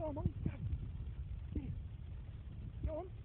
Tamam gel. Bir. Devam.